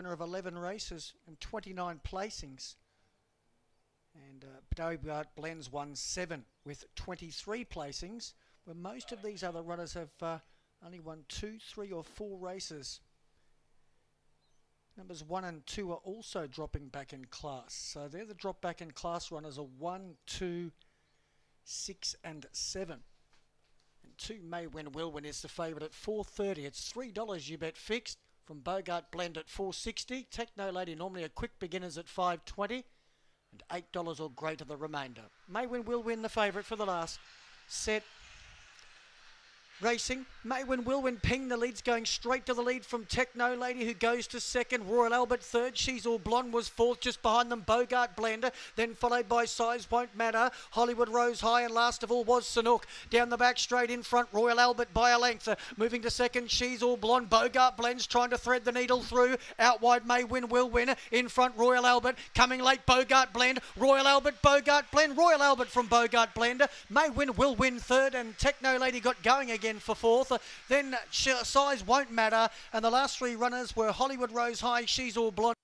winner of 11 races and 29 placings. And uh, Bogart Blends won seven with 23 placings, where most of these other runners have uh, only won two, three, or four races. Numbers one and two are also dropping back in class. So they're the drop back in class runners are one, two, six, and seven. And two may win, will win is the favourite at 4.30. It's three dollars you bet fixed from Bogart Blend at 4.60. Techno Lady normally a quick beginners at 5.20 and eight dollars or greater the remainder. May win, will win the favourite for the last set. Racing, Maywin will win. Ping the lead's going straight to the lead from Techno Lady, who goes to second. Royal Albert third. She's all blonde was fourth, just behind them. Bogart Blender, then followed by Size Won't Matter. Hollywood Rose High, and last of all was Sanook. Down the back, straight in front. Royal Albert by a length. Uh, moving to second, She's all blonde. Bogart Blends trying to thread the needle through. Out wide, Maywin will win. In front, Royal Albert coming late. Bogart Blend. Royal Albert, Bogart Blend. Royal Albert from Bogart Blender. Maywin will win third, and Techno Lady got going again for fourth. Then size won't matter. And the last three runners were Hollywood Rose High, She's All Blonde.